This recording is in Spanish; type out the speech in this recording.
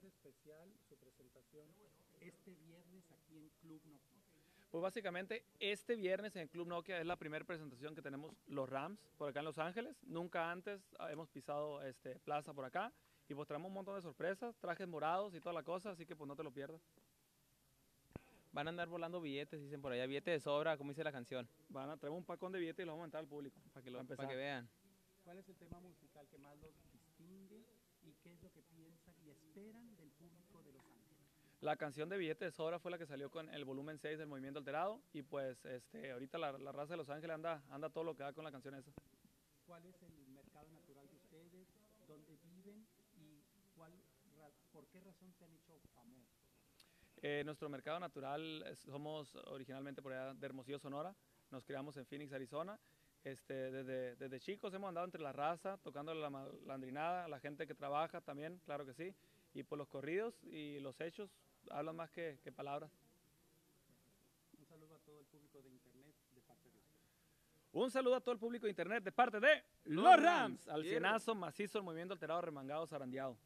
de especial su presentación este viernes aquí en Club Nokia? Pues básicamente este viernes en Club Nokia es la primera presentación que tenemos los Rams por acá en Los Ángeles. Nunca antes hemos pisado este, plaza por acá y pues traemos un montón de sorpresas, trajes morados y toda la cosa, así que pues no te lo pierdas. Van a andar volando billetes, dicen por allá, billetes de sobra, como dice la canción, Van a traer un pacón de billetes y los vamos a entrar al público. para que, lo- Para para empezar. que vean. ¿Cuál es el tema musical que más los distingue y qué es lo que piensan y esperan del público de Los Ángeles? La canción de Billete de Sobra fue la que salió con el volumen 6 del Movimiento Alterado y pues este, ahorita la, la raza de Los Ángeles anda, anda todo lo que da con la canción esa. ¿Cuál es el mercado natural de ustedes? ¿Dónde viven? ¿Y cuál, por qué razón se han hecho famosos? Eh, nuestro mercado natural, somos originalmente por allá de Hermosillo, Sonora. Nos criamos en Phoenix, Arizona. Este, desde, desde chicos hemos andado entre la raza, tocando la malandrinada, la gente que trabaja también, claro que sí. Y por los corridos y los hechos hablan más que, que palabras. Un saludo a todo el público de internet de parte de. Un saludo a todo el público de internet de parte de Los Los Rams. Rams, al cienazo macizo, el movimiento alterado, remangado, zarandeado.